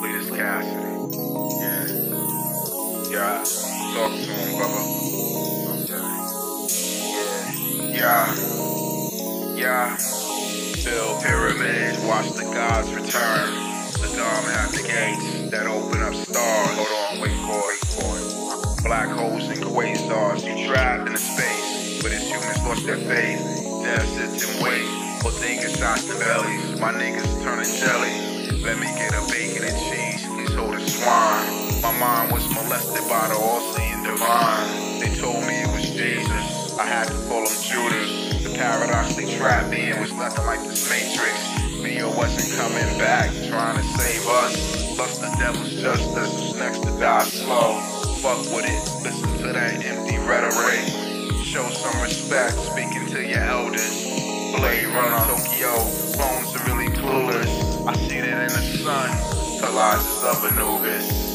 Cletus Kasady. Yeah. Yeah. Talk to him, brother. Yeah. Yeah. Yeah. Build pyramids, watch the gods return. The dome at the gates that open up stars. Hold on, wait for it, for. Black holes and quasars, you trapped in a space. But as humans lost their faith, death sits and wait. Or think inside the bellies, my niggas turning jelly. Let me get a bacon and cheese, please hold a swine. My mind was molested by the all-seeing divine. They told me it was Jesus, I had to call him Judas. The paradox they trapped me in was nothing like this matrix. Neo wasn't coming back, trying to save us. Plus the devil's justice was next to die slow. Fuck with it, listen to that empty rhetoric. Show some respect, speaking the of Anubis.